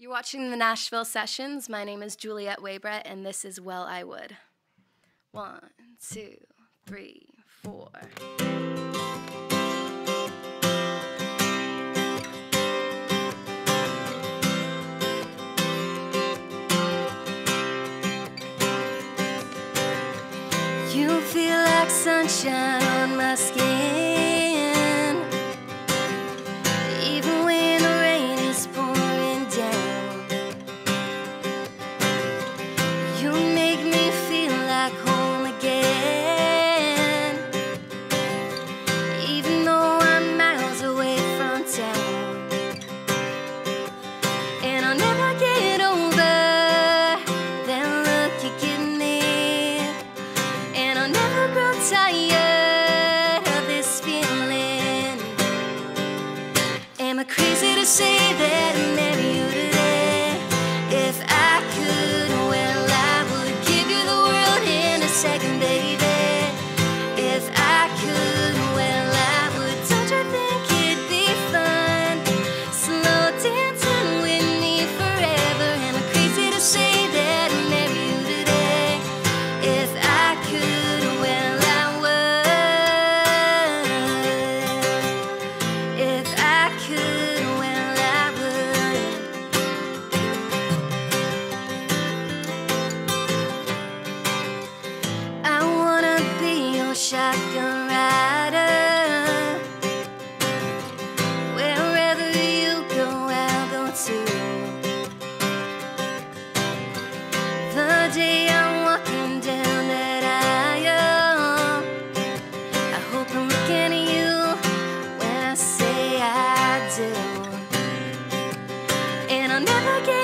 You're watching the Nashville Sessions. My name is Juliet Weybret, and this is Well I Would. One, two, three, four. You feel like sunshine on my skin. second to. The day I'm walking down that aisle I hope I'm looking at you when I say I do. And I'll never get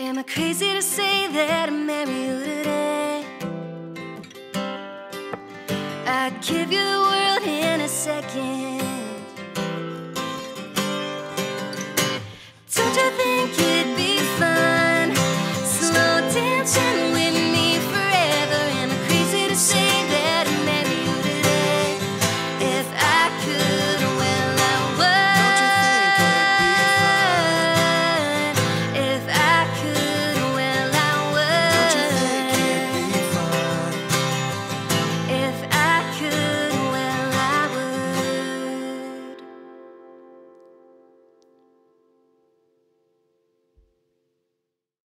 Am I crazy to say that I marry you today? I'd give you the world in a second.